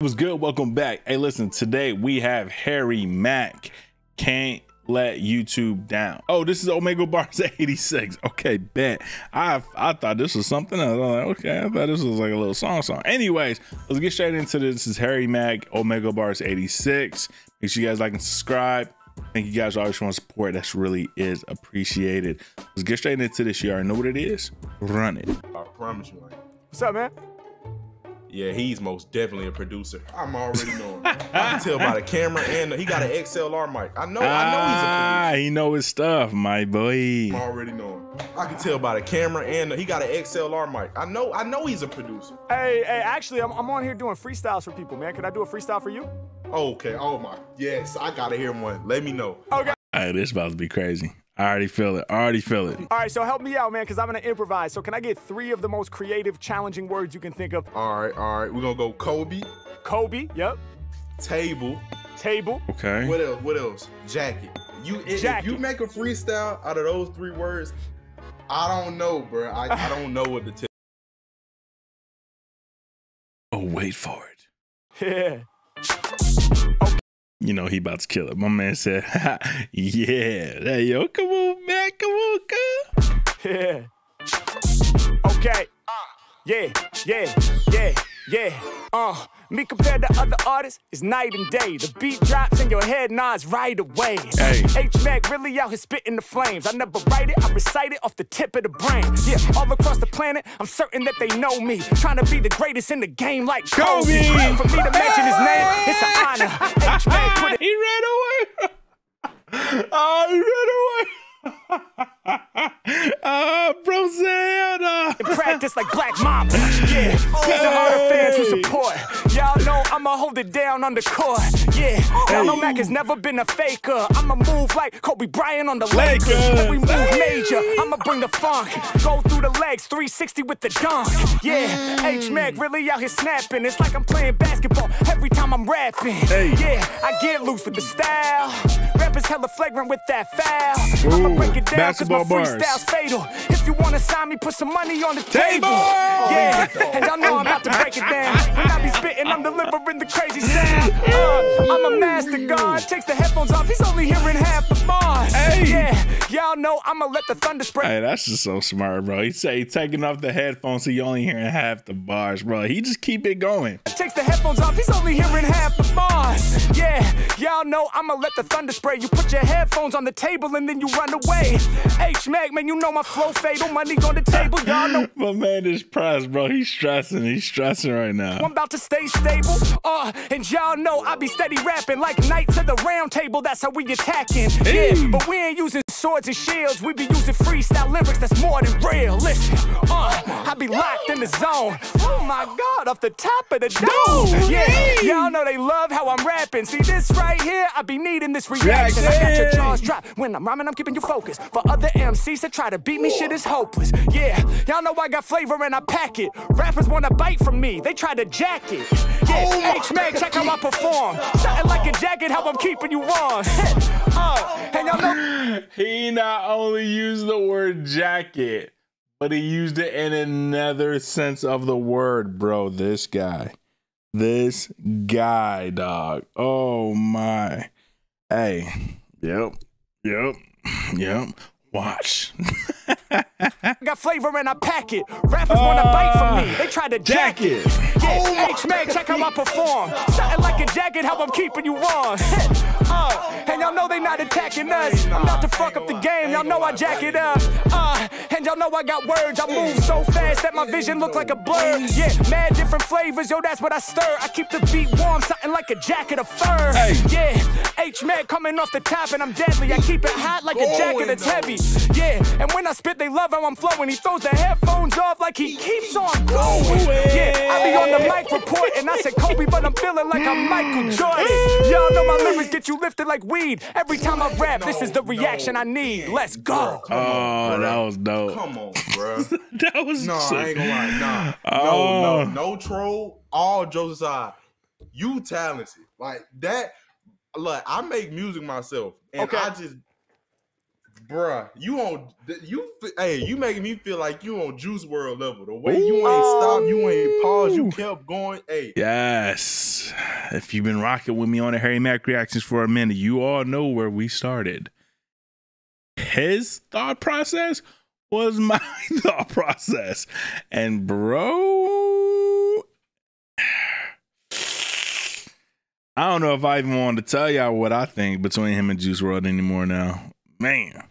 was good. Welcome back. Hey, listen, today we have Harry Mack. Can't let YouTube down. Oh, this is Omegle Bars 86. Okay, bet. I I thought this was something else. Like, okay, I thought this was like a little song song. Anyways, let's get straight into this. This is Harry Mack, Omegle Bars 86. Make sure you guys like and subscribe. Thank you guys always for support. That's really is appreciated. Let's get straight into this. You already know what it is. Run it. I promise you. What's up, man? Yeah, he's most definitely a producer. I'm already knowing. I can tell by the camera and he got an XLR mic. I know. I know he's a Ah, he know his stuff, my boy. he's a producer. I'm already knowing. I can tell by the camera and he got an XLR mic. I know. I know he's a producer. Hey, hey, actually, I'm, I'm on here doing freestyles for people, man. Can I do a freestyle for you? Okay. Oh my. Yes, I gotta hear one. Let me know. Okay. Hey, this about to be crazy. I already feel it. I already feel it. All right, so help me out, man, because I'm gonna improvise. So can I get three of the most creative, challenging words you can think of? All right. All right. We're gonna go Kobe, Kobe, yep. table. Table, Okay. What else? What else? Jacket. You if Jacket. you make a freestyle out of those three words, I don't know, bro. I, I don't know what to tell. Oh, wait for it. yeah. You know he about to kill it. My man said, "Yeah, hey yo, come on, man, come on, girl." Yeah. Okay. Yeah, yeah, yeah, yeah. Uh, me compared to other artists is night and day. The beat drops and your head nods right away. Hey. H Mac really out here spitting the flames. I never write it, I recite it off the tip of the brain. Yeah, all across the planet, I'm certain that they know me. Trying to be the greatest in the game like Kobe. Kobe. For me to mention his name, it's an honor. H Mac put it he ran away. oh, he ran away. Uh, Zelda. in practice like Black Mamba. Yeah, these are all the fans who support. Y'all know I'ma hold it down on the court. Yeah, y'all know Mac has never been a faker. I'ma move like Kobe Bryant on the Lakers. Lakers. When we move major, I'ma bring the funk. Go through the legs, 360 with the dunk. Yeah, H Mac really out here snapping. It's like I'm playing basketball every time I'm rapping. Hey. Yeah, I get loose with the style. Rappers hella flagrant with that foul. I'ma break it down cause my basketball bars. freestyle's fatal. If you wanna sign me, put some money on the table. Table! Yeah, and y'all know I'm about to break it down. When I be spitting, I'm delivering the crazy sound. Uh, I'm a master god. Takes the headphones off, he's only hearing half the bars. Hey. Yeah, y'all know I'ma let the thunder spray. Hey, that's just so smart, bro. He say taking off the headphones so you only hearing half the bars, bro. He just keep it going. Takes the headphones off, he's only hearing half the bars. Yeah, know I'ma let the thunder spray. You put your headphones on the table and then you run away. H Mac, man, you know my flow fatal. Money on the table, y'all know My man is pressed, bro. He's stressing. He's stressing right now. I'm about to stay stable. Uh, and y'all know I be steady rapping like knight to the round table. That's how we attacking. Hey. Yeah, but we ain't using swords and shields. We be using freestyle lyrics that's more than real. Listen, uh, I be locked in the zone. Oh my God, off the top of the dome. Yeah, y'all know they love how I'm rapping. See this right here? I be needing this reaction. I got your jaws dropped. When I'm rhyming, I'm keeping you focused. For other MCs that try to beat me, shit is hopeless. Yeah, y'all know I got flavor and I pack it. Rappers wanna bite from me, they try to jack it. Yeah, H Mac, check how I perform. Something like a jacket, how I'm keeping you warm. uh, and y'all know He not only used the word jacket, but he used it in another sense of the word, bro. This guy. This guy, dog. Oh my. Hey. Yep. Yep. Yep. Watch. I got flavor and I pack it. Rappers wanna bite from me, they try to jack it. Yeah, H Mac, check how I perform. Something like a jacket, how I'm keeping you warm. uh, and y'all know they not attacking us. I'm about to fuck up the game, y'all know I jack it up. Uh, and y'all know I got words. I move so fast that my vision look like a blur. Yeah, mad different flavors, yo, that's what I stir. I keep the beat warm, something like a jacket of fur. Yeah, H Mac coming off the top and I'm deadly. I keep it hot like a jacket that's heavy. Yeah, and when I spit, they love how I'm flowing. He throws the headphones off like he keeps on going. Yeah, I be on the mic report and I said Kobe, but I'm feeling like I'm Michael Jordan. Y'all know my lyrics get you lifted like weed. Every time I rap, this is the reaction I need. Let's go. Oh, that was dope. Come on, bro. That was No, I ain't gonna lie. Nah. Oh. No, no, oh. no troll. All jokes aside, you talented. Like that. Look, I make music myself, and Okay. I just Bruh, you on you? Hey, you making me feel like you on Juice WRLD level. The way you ain't stopped, you ain't paused, you kept going. Hey, Yes. If you've been rocking with me on the Harry Mack reactions for a minute, you all know where we started. His thought process was my thought process. And bro, I don't know if I even want to tell y'all what I think between him and Juice WRLD anymore now. Man.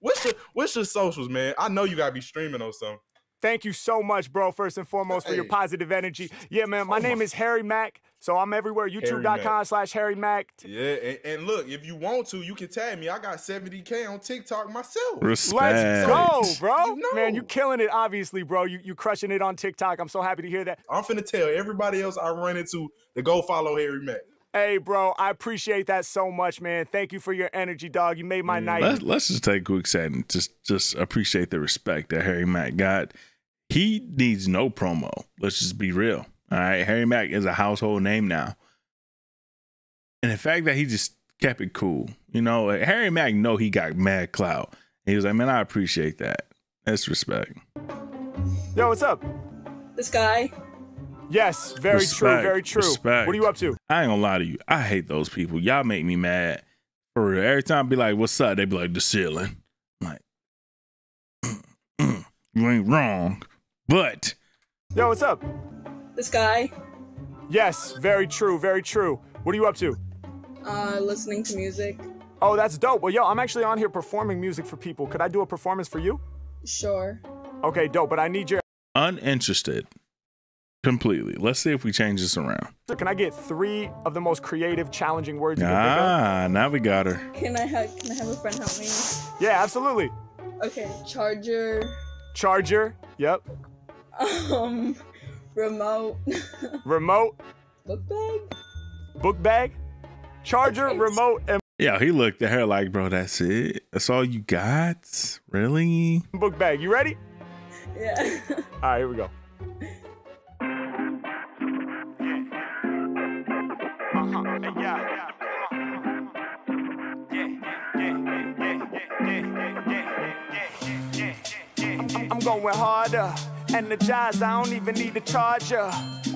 You, what's your what's your socials, man? I know you gotta be streaming on something. Thank you so much, bro, first and foremost, for your positive energy. Yeah, man, my Oh name my- is Harry Mack, so I'm everywhere. YouTube.com slash Harry Mack. Yeah, and, and look, if you want to, you can tag me. I got 70k on TikTok myself. Respect. Let's go, bro. You know. Man, you're killing it, obviously, bro. You you crushing it on TikTok. I'm so happy to hear that. I'm finna tell everybody else I run into to go follow Harry Mack. Hey, bro, I appreciate that so much, man. Thank you for your energy, dog. You made my mm, night. Let's let's just take a quick second. and Just just appreciate the respect that Harry Mack got. He needs no promo. Let's just be real. All right. Harry Mack is a household name now. And the fact that he just kept it cool. You know, Harry Mack know he got mad clout. He was like, man, I appreciate that. That's respect. Yo, what's up? This guy. Yes, very true, very true. respect. What are you up to? I ain't gonna lie to you. I hate those people. Y'all make me mad. For real. Every time I be like, what's up? They be like, the ceiling. I'm like, you ain't wrong. But Yo, what's up? This guy. Yes, very true, very true. What are you up to? Uh, listening to music. Oh, that's dope. Well, yo, I'm actually on here performing music for people. Could I do a performance for you? Sure. Okay, dope, but I need your. uninterested completely. Let's see if we change this around. Can I get three of the most creative, challenging words you can think Ah, now we got her. Can I have Can I have a friend help me? Yeah, absolutely. Okay. Charger. Charger. Yep. Um. Remote. Remote. book bag. Book bag. Charger, Okay. remote, and Yeah, he looked at her like, bro, that's it. That's all you got? Really? book bag. You ready? Yeah. All right, here we go. I'm going harder, energized. I don't even need a charger.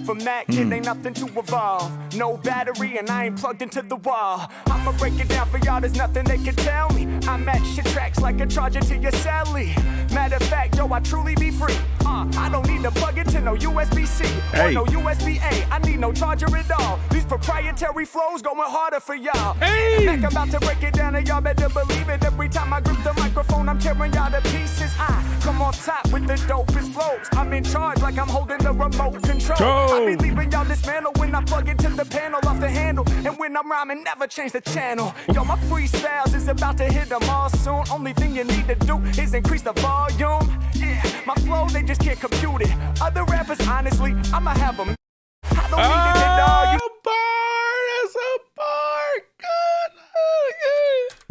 From that kid, ain't nothing to evolve. No battery, and I ain't plugged into the wall. I'ma break it down for y'all, there's nothing they can tell me. I match shit tracks like a charger to your celly. Matter of fact, yo, I truly be free. Uh, I don't need to plug into no USB C or no USB A. I need no charger at all. These proprietary flows going harder for y'all. Hey. Mac about to break it down, and y'all better believe it. Every time I grip the microphone, I'm tearing y'all to pieces. I come off top with the dopest flows. I'm in charge like I'm holding the remote control. I be leaving y'all dismantled when I plug into the panel off the handle. And when I'm rhyming, never change the channel. Yo, my freestyles is about to hit them all soon. Only thing you need to do is increase the volume. Yeah, my flow, they just can't compute it. Other rappers, honestly, I'ma have them. I don't need it, a bar. That's a bar.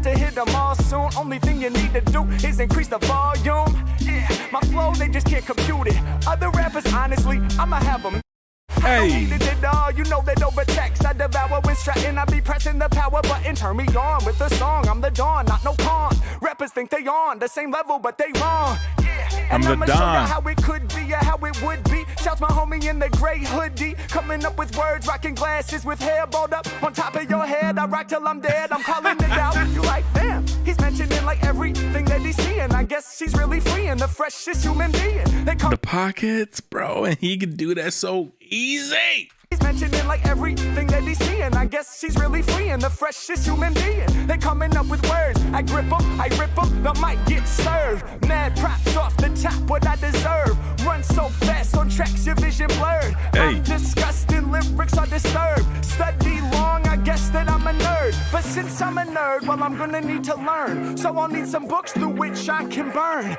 To hit them all soon. Only thing you need to do is increase the volume. Yeah, my flow, they just can't compute it. Other rappers, honestly, I'ma have them. Hey. All, you know that over text. I devour when strutting. I be pressing the power button. Turn me on with the song. I'm the dawn, not no pawn. Rappers think they on the same level, but they wrong. And I'm the I'ma show Don. how it could be or how it would be. Shouts my homie in the gray hoodie. Coming up with words, rocking glasses with hair balled up on top of your head. I rock till I'm dead. I'm calling it out. You like, damn, he's mentioning like everything that he's seeing. I guess he's really freeing the freshest human being. They come The pockets, bro. And he could do that so easy. He's mentioning like everything that he's seeing. I guess he's really freeing the freshest human being. They coming up with words. I grip them, I rip them, the mic get served. Mad props off the top, what I deserve. Run so fast on tracks, your vision blurred. Hey. I'm disgusting, lyrics are disturbed. Study long, guess that I'm a nerd. But since I'm a nerd, well, I'm gonna need to learn. So I'll need some books through which I can burn.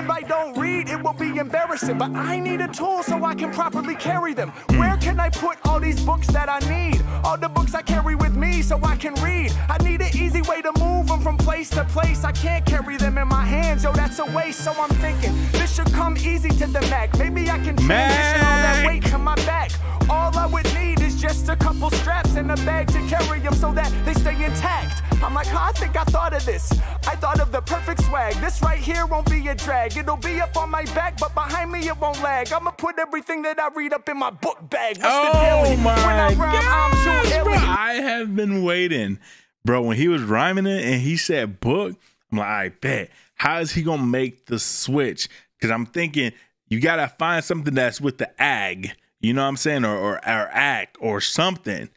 If I don't read, it will be embarrassing. But I need a tool so I can properly carry them. Where can I put all these books that I need? All the books I carry with me so I can read. I need an easy way to move them from place to place. I can't carry them in my hands, yo, that's a waste. So I'm thinking this should come easy to the Mac. Maybe I can transition all that weight to my back. All I would need is just a couple straps and a bag to carry them so that they stay intact. I'm like, huh, I think I thought of this. I thought of the perfect swag. This right here won't be a drag. It'll be up on my back, but behind me it won't lag. I'ma put everything that I read up in my book bag. What's Oh my I rhyme, gosh, bro. I have been waiting, bro. When he was rhyming it and he said book, I'm like, I bet. How is he gonna make the switch? Because I'm thinking you gotta find something that's with the ag, you know what I'm saying, or or, or act or something.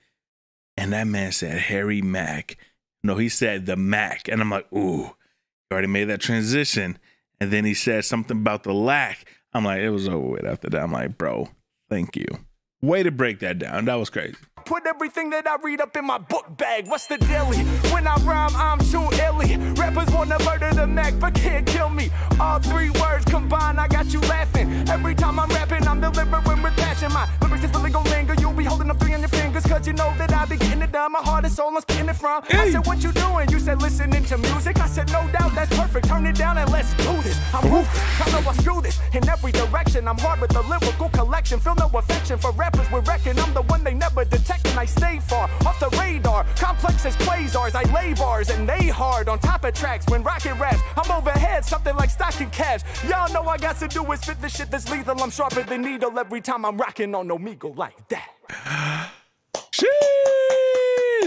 And that man said Harry Mack. No, he said the Mac, and I'm like, ooh, he already made that transition. And then he said something about the lack. I'm like, it was over with after that. I'm like, bro, thank you. Way to break that down. That was crazy. Put everything that I read up in my book bag. What's the dilly? When I rhyme, I'm too illy. Rappers wanna murder the Mac, but can't kill me. All three words combined, I got you laughing. Every time I'm rapping, I'm delivering with passion. My lyrics is really gon' linger. You'll be holding up three on your fingers, cause you know that I be getting it done. My heart and soul, I'm spitting it from. I said, What you doing? You said, Listening to music. I said, No doubt, that's perfect. Turn it down and let's do this. I'm ruthless. I know I screw this in every direction. I'm hard with the lyrical collection. Feel no affection for rappers. We're wrecking. I'm the one they never detect, and I stay far off the radar. Complex as quasars. I lay bars and they hard on top of tracks. When rocket raps, I'm overhead, something like stocking cash. Y'all know I got to do is spit the shit that's lethal. I'm sharper than needle every time I'm rocking on Omegle like that.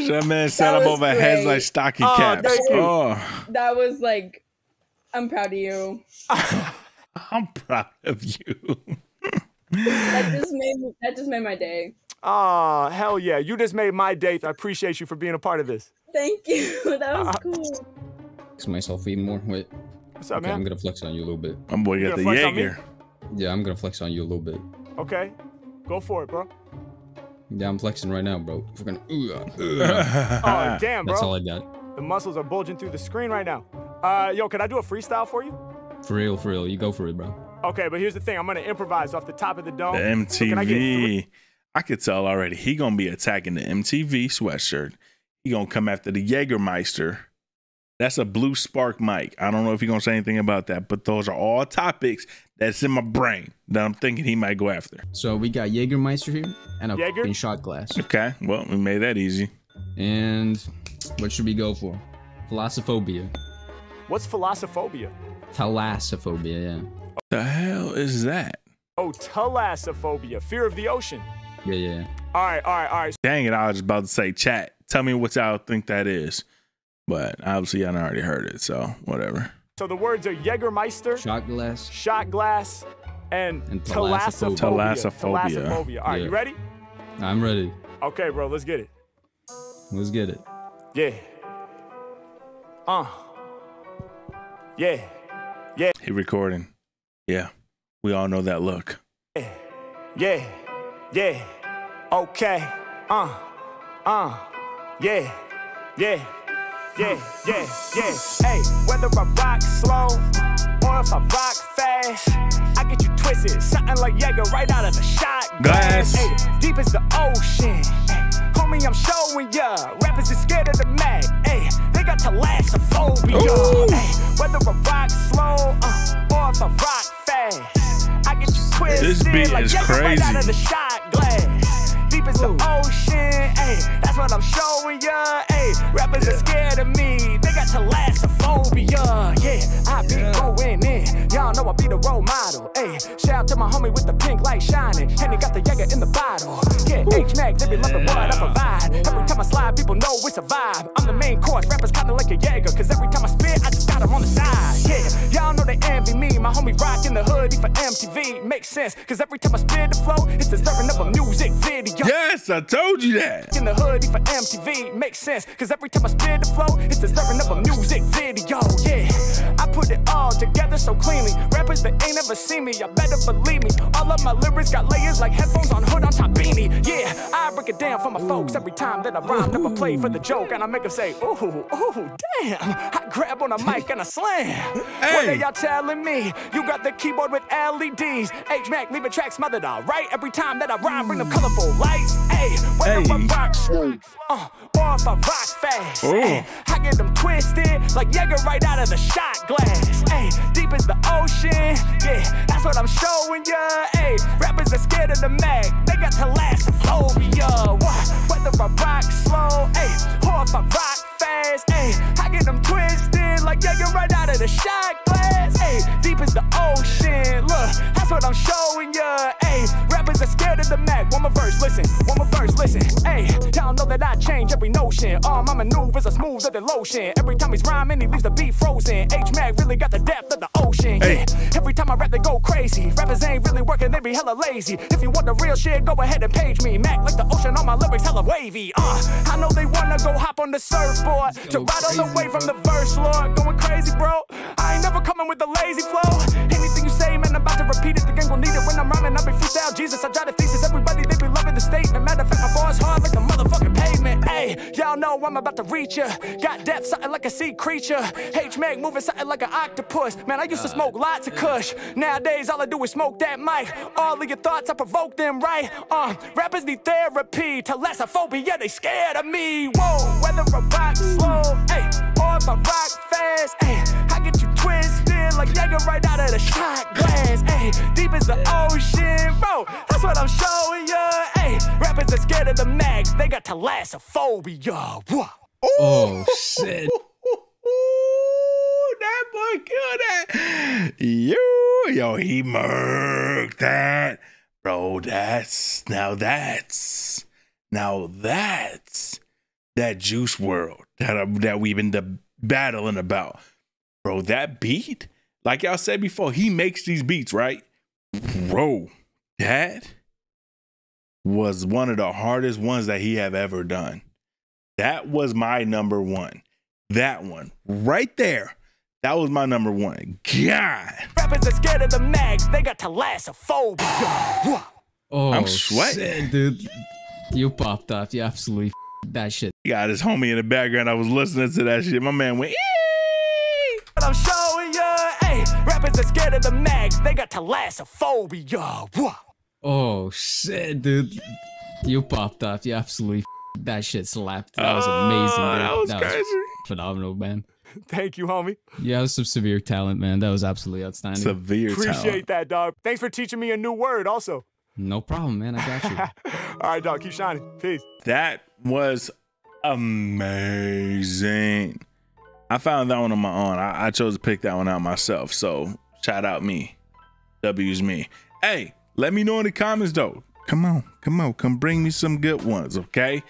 Sheesh. That man set That up was over heads like stocking Oh, caps. Oh, That was like, I'm proud of you. I'm proud of you. That just made that just made my day. Ah, hell yeah. You just made my day. I appreciate you for being a part of this. Thank you. That Uh, was cool. Flex myself even more. Wait. What's up, Okay, I'm gonna flex on you a little bit. My boy got gonna the flex on? Jaeger. Yeah, I'm gonna flex on you a little bit. Okay. Go for it, bro. Yeah, I'm flexing right now, bro. We're gonna. Ooh, uh, ooh, uh. Oh, damn, bro. That's all. I got. The muscles are bulging through the screen right now. Uh, yo, can I do a freestyle for you? For real, for real. You go for it, bro. Okay, but here's the thing. I'm gonna improvise off the top of the dome. The So can I get MTV. I could tell already. He gonna be attacking the MTV sweatshirt. He gonna come after the Jägermeister. That's a blue spark mic. I don't know if he gonna say anything about that, but those are all topics that's in my brain that I'm thinking he might go after. So we got Jägermeister here and a Jaeger? shot glass. Okay, well we made that easy. And what should we go for? Philosophobia. What's philosophobia? Thalassophobia, yeah. The hell is that? Oh, thalassophobia, fear of the ocean. Yeah, yeah. All right, all right, all right. Dang it! I was about to say chat. Tell me what y'all think that is, but obviously I already heard it, so whatever. So the words are Jägermeister, Shot glass. shot glass, and, And thalassophobia. thalassophobia. Thalassophobia. All right, Yeah. you ready? I'm ready. Okay, bro, let's get it. Let's get it. Yeah. Uh. Yeah. Yeah. He recording. Yeah, we all know that look. Yeah, yeah, Yeah. okay, uh, uh, yeah, yeah, yeah, yeah, yeah. Hey, whether I rock slow or if I rock fast, I get you twisted, something like Jaeger right out of the shot Glass. Hey, deep as the ocean. Hey, homie, I'm showing ya. Rappers is scared of the Mac. Hey, they got thalassophobia. Hey, whether I rock slow uh, or if I rock fast, I get you twisted. This beat like is Jaeger right out crazy. of the shot glass. Deep as the ocean, ayy, that's what I'm showing ya, ayy. Rappers are scared of me, they got thalassophobia, yeah. I be going in, y'all know I be the role model, ayy. Shout out to my homie with the pink light shining, and he got the Jaeger in the bottle. Yeah, H Mac, they be loving what I provide. Every time I slide, people know it's a vibe. I'm the main course, rappers kinda like a Jaeger, cause every time I spit, I just got 'em on the side. Yeah, my homie rock in the hoodie for MTV. Makes sense, cause every time I spit the flow, it's deserving of a music video. Yes, I told you that. In the hoodie for MTV, makes sense. Cause every time I spit the flow, it's deserving of a music video. Yeah, I put it all together so cleanly. Rappers that ain't ever seen me, y'all better believe me. All of my lyrics got layers like headphones on hood on top beanie. Yeah, I break it down for my folks every time that I rhyme. Never play for the joke, and I make them say, ooh, ooh, damn. I grab on a mic and I slam. What are y'all telling me? You got the keyboard with LEDs. H Mac, leave a track smothered, alright? Every time that I rhyme, bring them colorful lights. Hey, whether I Hey. rock slow, uh, or if I rock fast. Ay, I get them twisted like Jaeger right out of the shot glass. Hey, deep as the ocean, yeah, that's what I'm showing ya. Hey, rappers are scared of the Mac, they got thalassophobia. What? Whether I rock slow, hey, or if I rock fast, hey, the shot glass. Hey, deep as the ocean. Look, that's what I'm showing ya. Hey, rappers are scared of the Mac. One more verse, listen. One more verse, listen. Hey, y'all know that I change every notion. All my maneuvers are smoother than lotion. Every time he's rhyming, he leaves the beat frozen. H Mac really got the depth of the ocean. Yeah. Every time I rap, they go crazy. Rappers ain't really working, they be hella lazy. If you want the real shit, go ahead and page me. Mac like the ocean, all my lyrics hella wavy. Uh, I know they wanna go hop on the surfboard to ride all the way from the verse, Lord. Going crazy, bro. I ain't never coming with the lazy flow. Anything you say, repeat it. The gang gon' need it when I'm rhyming. I be freestyle Jesus. I try to thesis. Everybody, they be loving the statement. Matter of fact, my bars hard like the motherfucking pavement. Hey, y'all know I'm about to reach ya. Got depth, something like a sea creature. H Mac moving something like an octopus. Man, I used to smoke lots of kush. Nowadays, all I do is smoke that mic. All of your thoughts, I provoke them, right? Uh, rappers need therapy. Thalassophobia, they scared of me. Whoa, whether I rock slow, hey, or if I rock fast, hey, twisted like Jaeger right out of the shot glass. Hey, deep as the ocean, bro. That's what I'm showing ya. Hey, rappers are scared of the Mac. They got thalassophobia. Whoa. Oh shit. Ooh, that boy killed that. Yo, yo, he murked that. Bro, that's now that's now that's that Juice WRLD that I, that we've been de- battling about. Bro, that beat, like y'all said before, he makes these beats, right? Bro, that was one of the hardest ones that he have ever done. That was my number one. That one right there. That was my number one. God. Rappers are scared of the Mac. They got thalassophobia. Whoa. Oh, I'm sweating. shit, dude. You popped off. You absolutely f- that shit. He got his homie in the background. I was listening to that shit. My man went, "Eee!" Scared of the Mac. They got thalassophobia. Whoa. Oh shit, dude. You popped off. You absolutely that shit slapped. That was amazing, ah, dude. that was crazy. phenomenal, man. Thank you, homie. You have some severe talent, man. That was absolutely outstanding. severe Appreciate talent. that, dog. Thanks for teaching me a new word, also. no problem, man. I got you. All right, dog. Keep shining. Peace. That was amazing. I found that one on my own. I, I chose to pick that one out myself. So shout out me. W's me. Hey, let me know in the comments though. Come on, come on, come bring me some good ones, okay?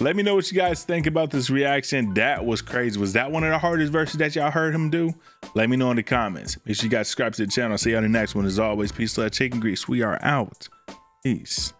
Let me know what you guys think about this reaction. That was crazy. Was that one of the hardest verses that y'all heard him do? Let me know in the comments. Make sure you guys subscribe to the channel. See you on the next one. As always, peace, love, chicken grease. We are out. Peace.